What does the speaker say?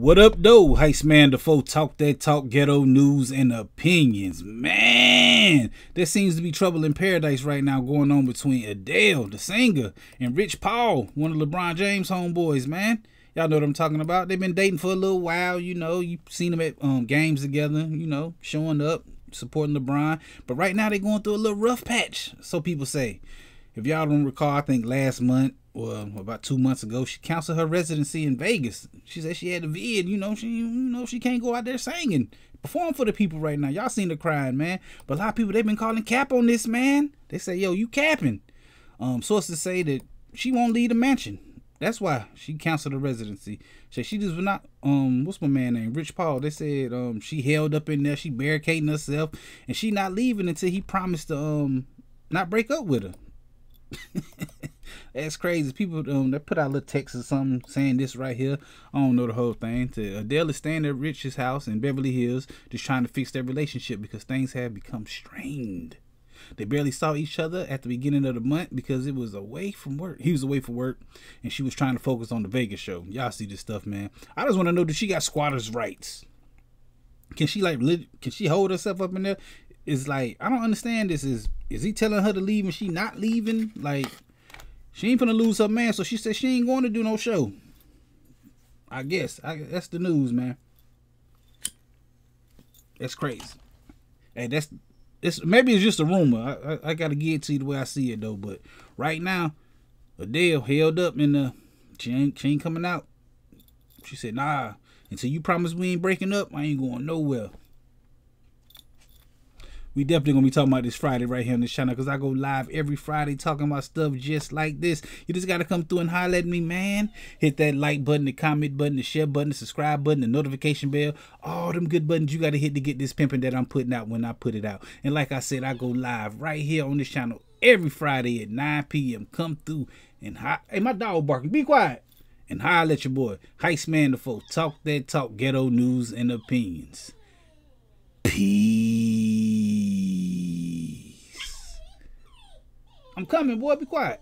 What up, though? Heist Man Da Foe talk that talk, ghetto news and opinions. Man, there seems to be trouble in paradise right now going on between Adele, the singer, and Rich Paul, one of LeBron James' homeboys, man. Y'all know what I'm talking about. They've been dating for a little while, you know. You've seen them at um, games together, you know, showing up, supporting LeBron. But right now they're going through a little rough patch, so people say. If y'all don't recall, I think last month well, about two months ago, she canceled her residency in Vegas. She said she had a vid, you know, she you know she can't go out there singing. Perform for the people right now. Y'all seen the crying, man. But a lot of people they've been calling cap on this, man. They say, yo, you capping. Um, sources say that she won't leave the mansion. That's why she canceled her residency. So she just was not um what's my man name? Rich Paul. They said um she held up in there, she barricading herself, and she not leaving until he promised to um not break up with her. That's crazy. People um they put out a little text or something saying this right here. I don't know the whole thing. To Adele is staying at Rich's house in Beverly Hills, just trying to fix their relationship because things have become strained. They barely saw each other at the beginning of the month because it was away from work. He was away from work, and she was trying to focus on the Vegas show. Y'all see this stuff, man. I just want to know: Does she got squatters' rights? Can she like? Can she hold herself up in there? It's like I don't understand. This is is he telling her to leave and she not leaving? Like she ain't gonna lose her man, so she said she ain't going to do no show. I guess I, that's the news, man. That's crazy. Hey, that's it's maybe it's just a rumor. I, I, I gotta get to you the way I see it though. But right now, Adele held up in the she ain't she ain't coming out. She said, nah, until you promise we ain't breaking up, I ain't going nowhere we definitely gonna be talking about this Friday right here on this channel because I go live every Friday talking about stuff just like this. You just gotta come through and holler at me, man. Hit that like button, the comment button, the share button, the subscribe button, the notification bell, all them good buttons you gotta hit to get this pimping that I'm putting out when I put it out. And like I said, I go live right here on this channel every Friday at 9 p.m. Come through and hi- hey, my dog barking. Be quiet and holler at your boy, Heist Man Da Foe. Talk that talk, ghetto news and opinions. Peace. Coming, boy. Be quiet.